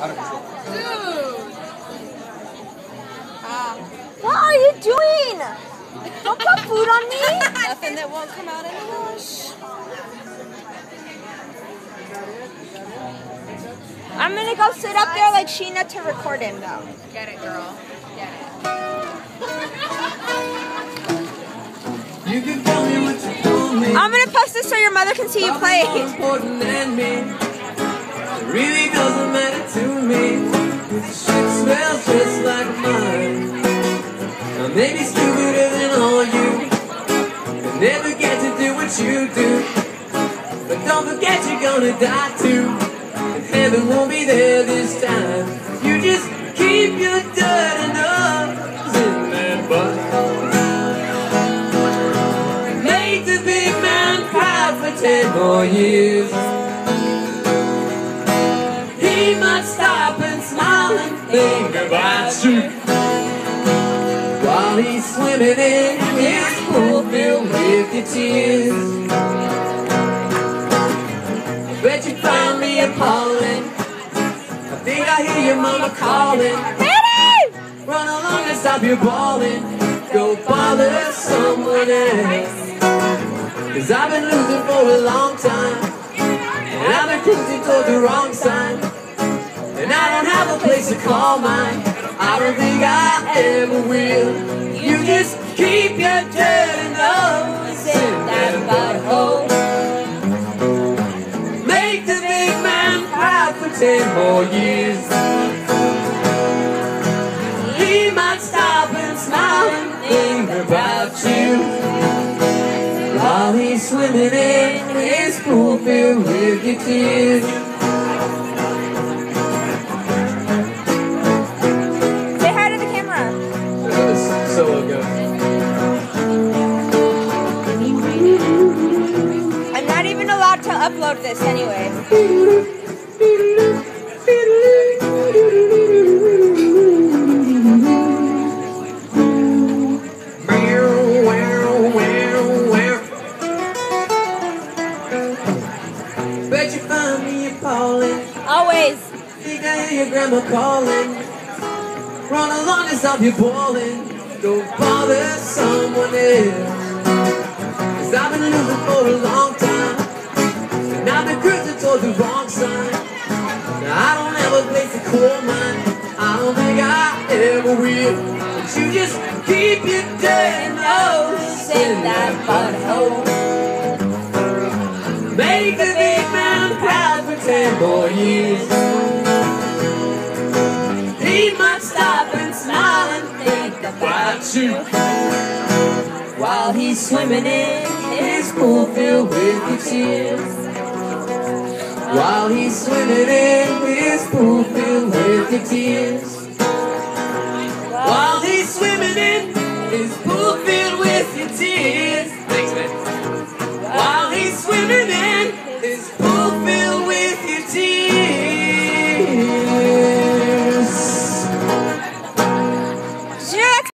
Out of control. Dude. Ah. What are you doing? Don't put food on me. Nothing that won't come out in a wash. I'm gonna go sit up there like Sheena to record him though. Get it, girl. Get it. You can tell me what you told me. I'm gonna post this so your mother can see you play. Just like mine. I be stupider than all you. And never get to do what you do. But don't forget you're gonna die too. And heaven won't be there this time. You just keep your dirty nose in that butthole. Make the big man cry for ten more years. Think about you. While he's swimming in his pool filled with your tears. Bet you find me appalling. I think I hear your mama calling. Daddy! Run along and stop your bawling. Go bother someone else. Cause I've been losing for a long time. And I've been cruising toward the wrong sign. And I don't have a place to call mine. I don't think I ever will. You just keep your dirty nose in that butthole. Make the big man cry for ten more years. He might stop and smile and think about you. While he's swimming in his pool filled with your tears. Upload this anyway. Bet you find me appalling. Always. Think I hear your grandma calling. Run along and stop you bawling. Don't bother someone else. Cause I've been losing for a long time. I've been cruising toward the wrong side. I don't a place to call mine. I don't think I ever will. But you just keep your dirty nose in that butthole. Make the big man proud for ten more years. He might stop and smile and think about you. While he's swimming in his pool filled with your tears. While he's swimming in his pool filled with your tears.